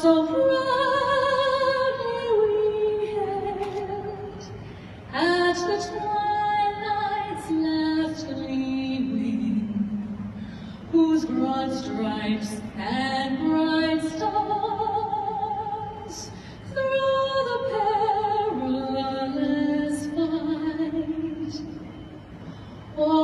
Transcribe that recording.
so proudly we hailed at the twilight's last gleaming, whose broad stripes and bright stars through the perilous fight o'er